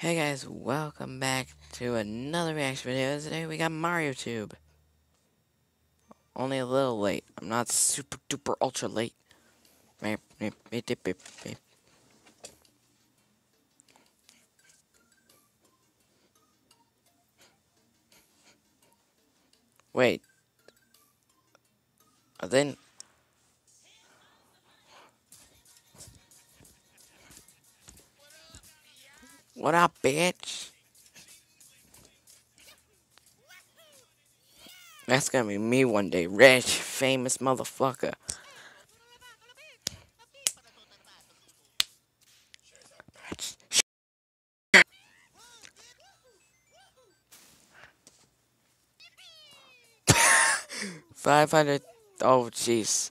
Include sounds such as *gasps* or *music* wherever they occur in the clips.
Hey guys, welcome back to another reaction video. Today we got Mario Tube. Only a little late. I'm not super duper ultra late. Wait. Then bitch? That's gonna be me one day. Rich, famous motherfucker. *laughs* Five hundred. Oh, jeez.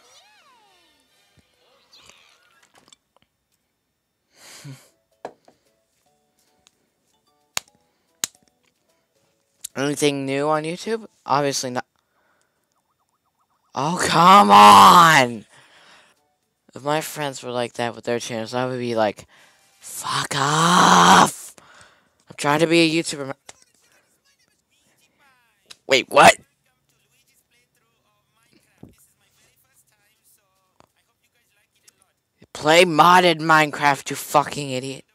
Anything new on YouTube? Obviously not. Oh, come on! If my friends were like that with their channels, I would be like, fuck off! I'm trying to be a YouTuber. Wait, what? Play modded Minecraft, you fucking idiot.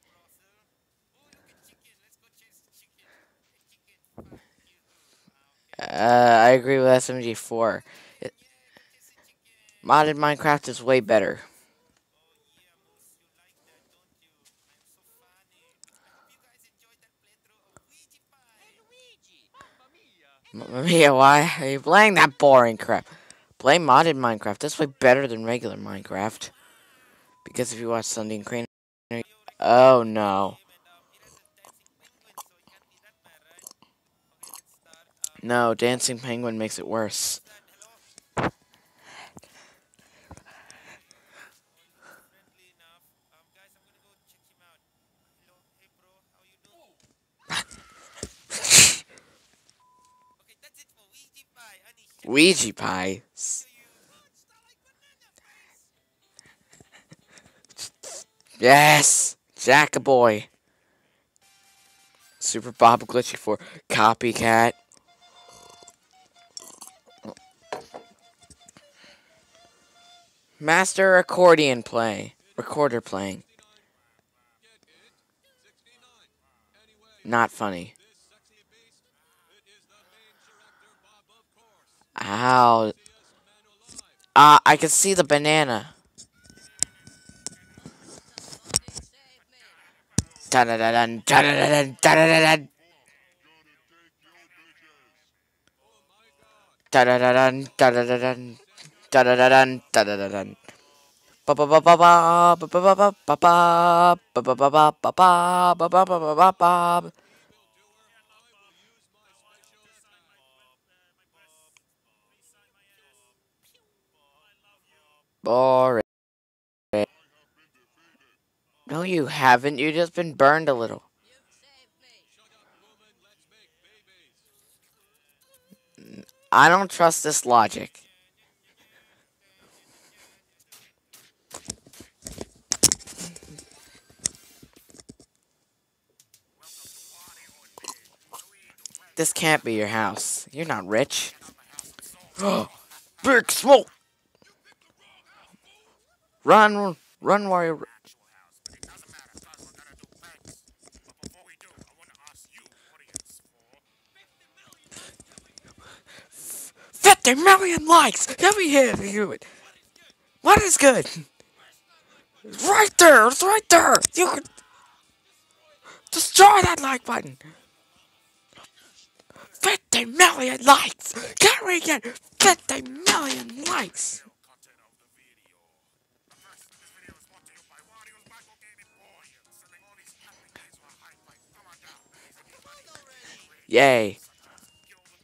Uh, I agree with SMG4. It, modded Minecraft is way better. Mamma mia, why are you playing that boring crap? Play modded Minecraft. That's way better than regular Minecraft. Because if you watch Sunday and Crane... Oh, no. No, Dancing Penguin makes it worse. Weegee pie. Yes, Jack a boy. Super Bob Glitchy for copycat. Master accordion play. Recorder playing. Not funny. Ow. Uh, I can see the banana. Dun -dun -dun, dun -dun -dun, dun -dun -dun. Dun -dun -dun, dun -dun -dun da da da dun da da da dun. Ba ba ba ba ba ba ba ba ba ba ba ba ba ba ba ba ba ba ba ba Boring. No, you haven't. You just been burned a little. I don't trust this logic. This can't be your house. You're not rich. *gasps* Big smoke! Run, run, Wario. Fifty million likes! Let me hear you. What is good? It's right there! It's right there! You can destroy that like button! 50 million likes! Can we get 50 million likes? Yay.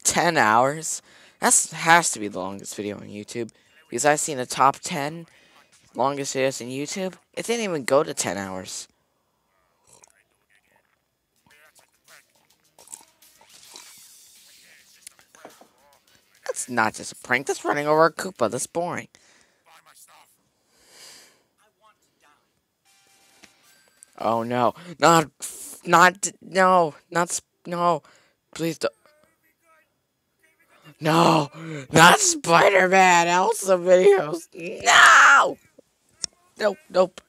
10 hours? That has to be the longest video on YouTube. Because I've seen the top 10 longest videos on YouTube. It didn't even go to 10 hours. That's not just a prank. That's running over a Koopa. That's boring. Oh no. Not, not, no, not, no. Please don't. No, not Spider-Man. Elsa videos. No. Nope, nope.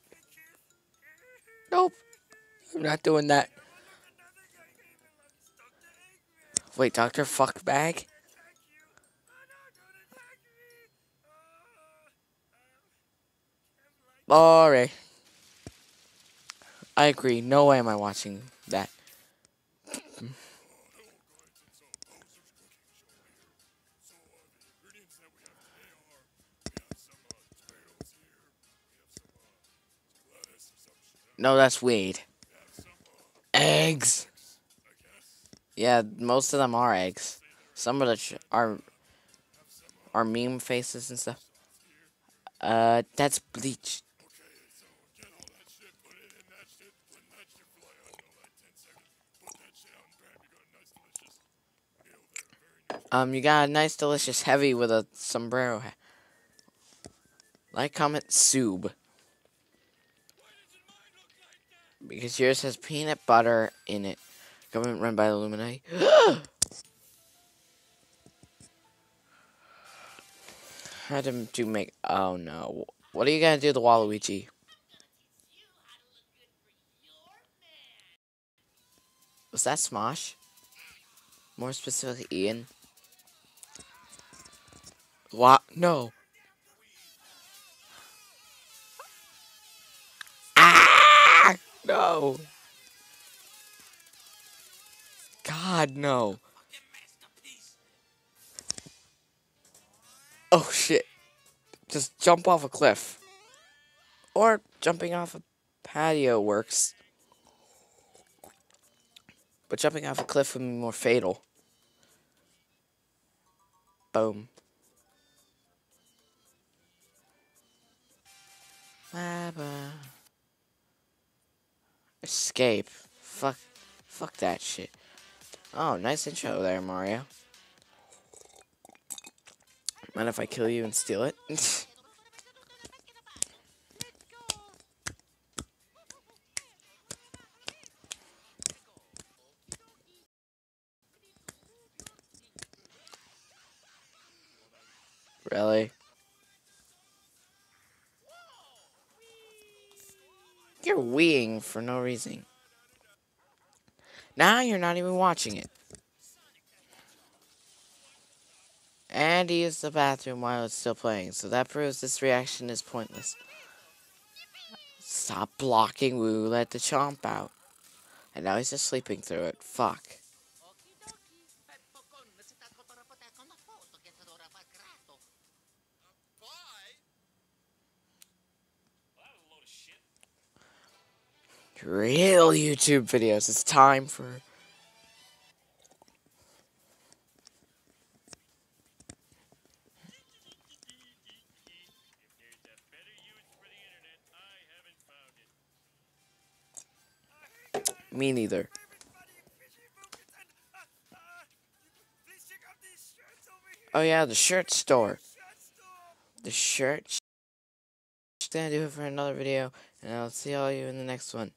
Nope. I'm not doing that. Wait, Dr. Fuckbag? Boring. I agree. No way am I watching that. No, that's weed. Eggs. Yeah, most of them are eggs. Some of the are are meme faces and stuff. Uh, that's bleach. Um, you got a nice, delicious heavy with a sombrero. hat. Like, comment, sub. Because yours has peanut butter in it. Government run by the Illuminati. *gasps* How to do make? Oh no! What are you gonna do, to Waluigi? Was that Smosh? More specifically, Ian. What? No. Ah! No. God, no. Oh shit. Just jump off a cliff. Or jumping off a patio works. But jumping off a cliff would be more fatal. Boom. Escape. Fuck. Fuck that shit. Oh, nice intro there, Mario. Mind if I kill you and steal it? *laughs* really? You're weeing for no reason. Now you're not even watching it. And he used the bathroom while it's still playing, so that proves this reaction is pointless. Stop blocking Woo, let the chomp out. And now he's just sleeping through it. Fuck. Real YouTube videos. It's time for. Me neither. Oh yeah, the shirt store. The shirt. sh- Gonna do it for another video, and I'll see all you in the next one.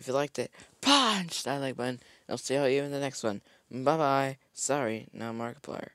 If you liked it, punch that like button. I'll see you in the next one. Bye bye. Sorry, now Markiplier.